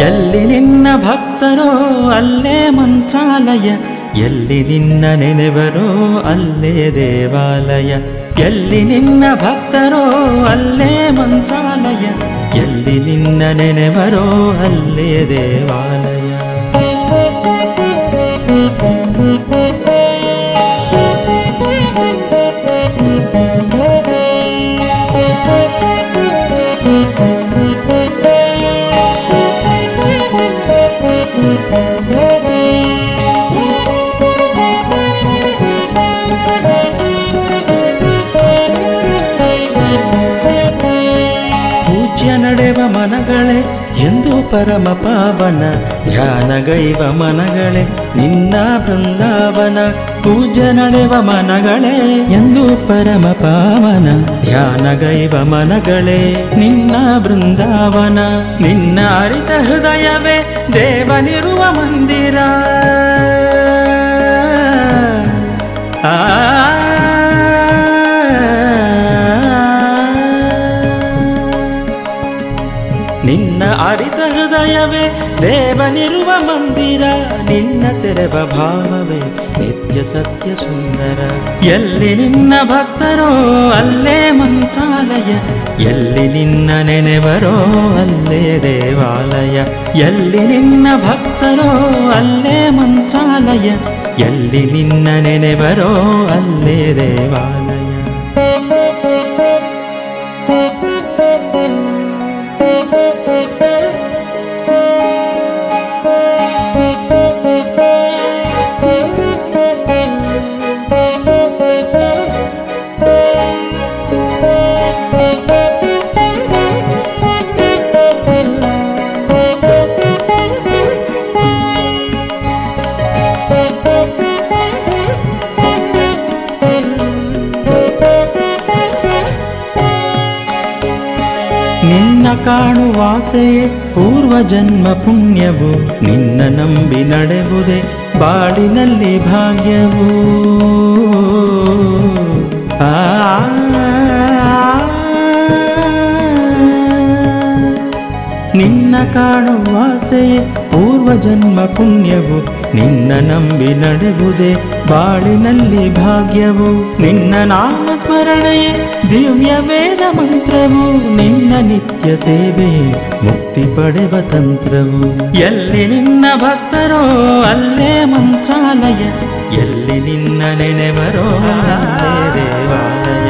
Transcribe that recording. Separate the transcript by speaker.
Speaker 1: ಎಲ್ಲಿ ನಿನ್ನ ಭಕ್ತರೋ ಅಲ್ಲೇ ಮಂತ್ರಾಲಯ, ಎಲ್ಲಿ ನಿನ್ನ ನೆನೆವರೋ ಅಲ್ಲೇ ದೇವಾಲಯ. ಎಲ್ಲಿ ನಿನ್ನ ಭಕ್ತರೋ ಅಲ್ಲೇ ಮಂತ್ರಾಲಯ, ಎಲ್ಲಿ ನಿನ್ನ ನೆನೆವರೋ ಅಲ್ಲೇ ದೇವಾಲಯ. ಮನಗಳೇ ಎಂದು ಪರಮ ಪಾವನ ಧ್ಯಾನಗೈವ ಮನಗಳೇ, ನಿನ್ನ ಬೃಂದಾವನ ಪೂಜ್ಯ ನಡೆವ ಮನಗಳೇ ಎಂದು ಪರಮ ಪಾವನ ಧ್ಯಾನಗೈವ ಮನಗಳೇ, ನಿನ್ನ ಬೃಂದಾವನ, ನಿನ್ನ ಅರಿತ ಹೃದಯವೇ ದೇವನಿರುವ ಮಂದಿರ. ನಿನ್ನ ಅರಿತ ಹೃದಯವೇ ದೇವನಿರುವ ಮಂದಿರ, ನಿನ್ನ ತೆರೆವ ಭಾವವೇ ನಿತ್ಯ ಸತ್ಯ ಸುಂದರ. ಎಲ್ಲಿ ನಿನ್ನ ಭಕ್ತರೋ ಅಲ್ಲೇ ಮಂತ್ರಾಲಯ, ಎಲ್ಲಿ ನಿನ್ನ ನೆನೆವರೋ ಅಲ್ಲೇ ದೇವಾಲಯ. ಎಲ್ಲಿ ನಿನ್ನ ಭಕ್ತರೋ ಅಲ್ಲೇ ಮಂತ್ರಾಲಯ, ಎಲ್ಲಿ ನಿನ್ನ ನೆನೆವರೋ ಅಲ್ಲೇ ದೇವಾಲಯ. ನಿನ್ನ ಕಾಣುವಾಸೆಯೇ ಪೂರ್ವ ಜನ್ಮ ಪುಣ್ಯವು, ನಿನ್ನ ನಂಬಿ ನಡೆವುದೇ ಬಾಳಿನಲ್ಲಿ ಭಾಗ್ಯವು. ಆ ನಿನ್ನ ಕಾಣುವಾಸೆಯೇ ಪೂರ್ವ ಜನ್ಮ ಪುಣ್ಯವು, ನಿನ್ನ ನಂಬಿ ನಡೆವುದೇ ಬಾಳಿನಲ್ಲಿ ಭಾಗ್ಯವು. ನಿನ್ನ ನಾಮ ಸ್ಮರಣೆಯೇ ದಿವ್ಯ ವೇದ ಮಂತ್ರವು. ನಿತ್ಯ ಸೇವೆ, ಮುಕ್ತಿ ಪಡೆವ ತಂತ್ರವು. ಎಲ್ಲಿ ನಿನ್ನ ಭಕ್ತರೋ, ಅಲ್ಲೇ ಮಂತ್ರಾಲಯ. ಎಲ್ಲಿ ನಿನ್ನ ನೆನೆವರೋ, ಅಲ್ಲೇ ದೇವಾಲಯ.